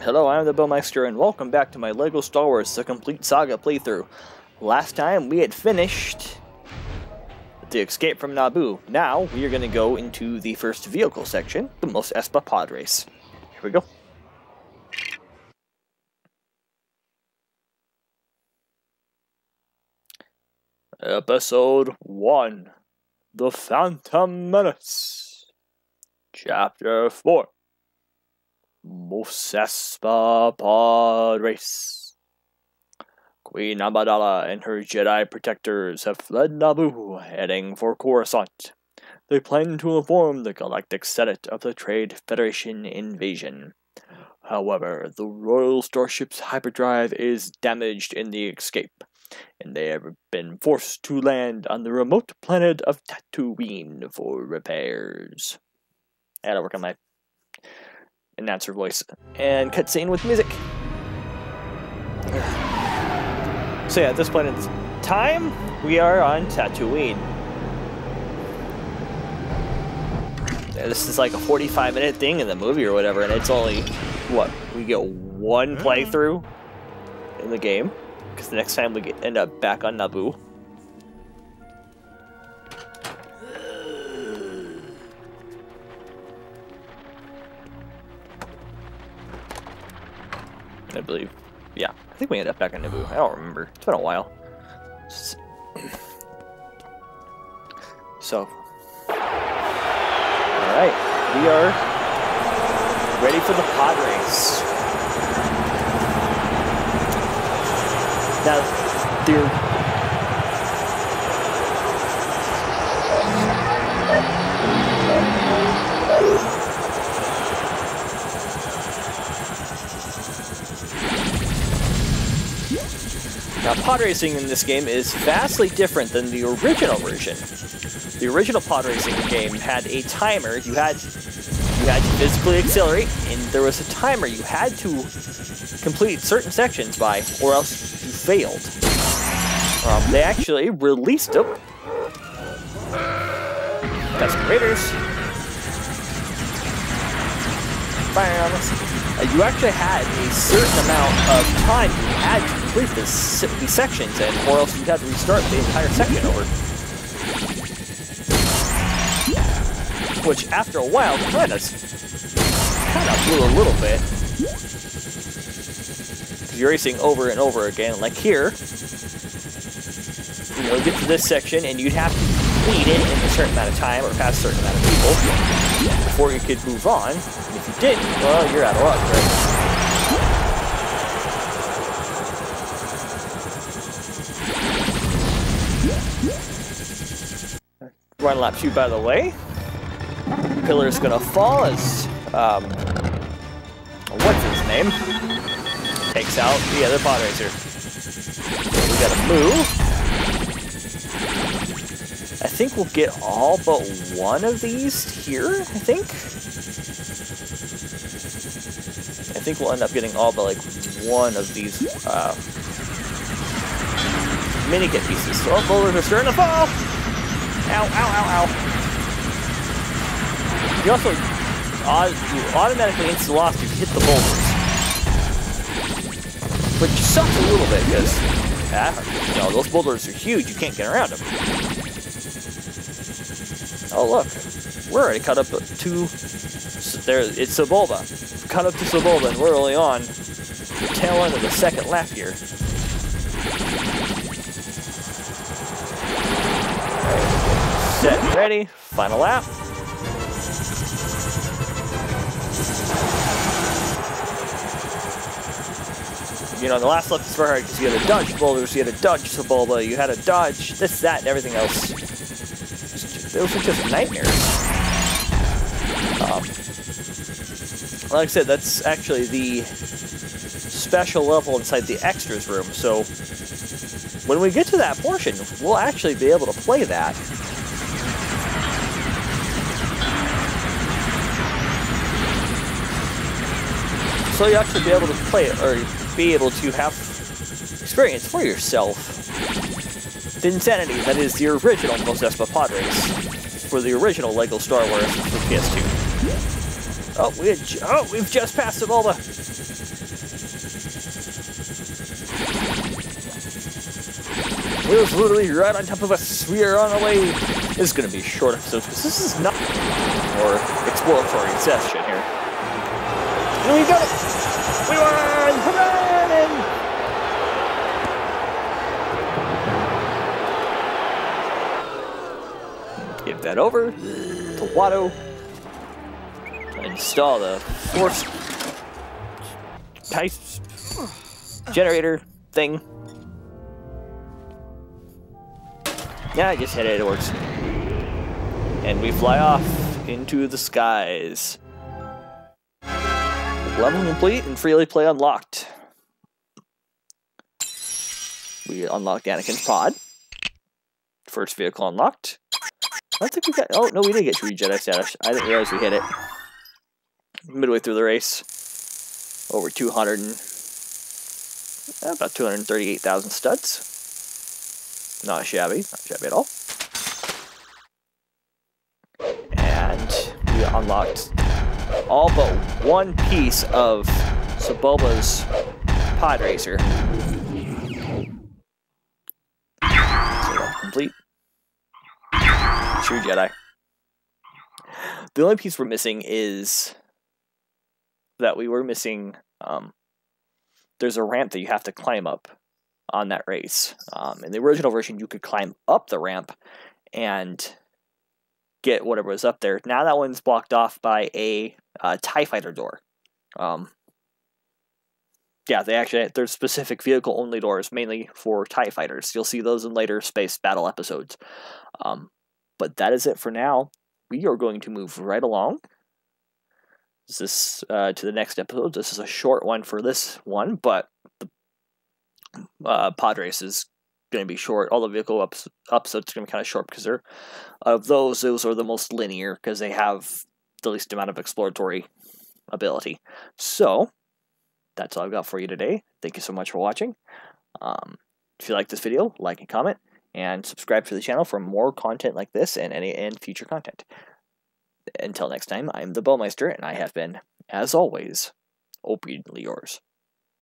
Hello, I'm the Baumeister, and welcome back to my LEGO Star Wars The Complete Saga playthrough. Last time we had finished the escape from Naboo. Now we are going to go into the first vehicle section, the Mos Espa pod race. Here we go. Episode 1 The Phantom Menace. Chapter 4 Mos Espa Pod Race. Queen Amidala and her Jedi protectors have fled Naboo, heading for Coruscant. They plan to inform the Galactic Senate of the Trade Federation invasion. However, the Royal Starship's hyperdrive is damaged in the escape, and they have been forced to land on the remote planet of Tatooine for repairs. I gotta work on my announcer voice. And cutscene with music. So yeah, at this point in time, we are on Tatooine. This is like a 45 minute thing in the movie or whatever, and it's only, what, we get one mm-hmm. playthrough in the game? Because the next time we get, end up back on Naboo. Believe. Yeah, I think we ended up back on Naboo. I don't remember. It's been a while. So, alright, we are ready for the pod race. Now, the pod racing in this game is vastly different than the original version. The original pod racing game had a timer. You had you had to physically accelerate, and there was a timer you had to complete certain sections by, or else you failed. Um, they actually released them. Custom Raiders. Uh, you actually had a certain amount of time you had to complete this, these sections, and or else you'd have to restart the entire section over. Which, after a while, kind of, kind of blew a little bit. You're racing over and over again, like here. You know, get to this section, and you'd have to complete it in a certain amount of time, or pass a certain amount of people, before you could move on. And if you didn't, well, you're out of luck, right? Run lap two, by the way. Pillar's gonna fall as, um, what's his name? Takes out the other pod racer. We gotta move. I think we'll get all but one of these here, I think. I think we'll end up getting all but like one of these uh, mini kit pieces. Oh, boulders are starting to fall! Ow, ow, ow, ow. You also you automatically insta lost if you hit the boulders. Which sucks a little bit, because ah, you know, those boulders are huge, you can't get around them. Oh look, we're already cut up to there it's Sebulba. Cut up to Sebulba and we're only on the tail end of the second lap here. Set, ready, final lap. You know, the last lap is for hard because you had to dodge boulders, you had to dodge Sebulba, you had to dodge this, that, and everything else. Those are just nightmares. Um, like I said, that's actually the special level inside the extras room, so when we get to that portion, we'll actually be able to play that so you actually be able to play it, or be able to have experience for yourself. The Insanity, that is the original Mos Espa Pod Race, for the original LEGO Star Wars for PS2. Oh, we had, oh, we've just passed Sebulba! We was literally right on top of us. We are on our way. This is going to be short episodes because this is not more exploratory session here. We got it! We won! Hooray! Give that over to Watto. Install the force type generator thing. Yeah, I just hit it, it works. And we fly off into the skies. Level complete and freely play unlocked. We unlocked Anakin's pod. First vehicle unlocked. I think we got. Oh no, we did get three Jedi status. I didn't realize we hit it. Midway through the race, over 200, and, eh, about 238,000 studs. Not shabby, not shabby at all. And we unlocked all but one piece of Sebulba's pod racer. Complete. True Jedi. The only piece we're missing is that we were missing. Um, there's a ramp that you have to climb up on that race. Um, in the original version, you could climb up the ramp and get whatever was up there. Now that one's blocked off by a uh, Tie Fighter door. Um, yeah, they actually there's specific vehicle only doors mainly for Tie Fighters. You'll see those in later space battle episodes. Um, but that is it for now. We are going to move right along. This is uh, to the next episode. This is a short one for this one, but the uh, pod race is going to be short. All the vehicle ups, episodes are going to be kind of short because they're of those. Those are the most linear because they have the least amount of exploratory ability. So that's all I've got for you today. Thank you so much for watching. Um, if you like this video, like and comment and subscribe to the channel for more content like this and any and future content. Until next time, I'm the Baumeister, and I have been, as always, obediently yours.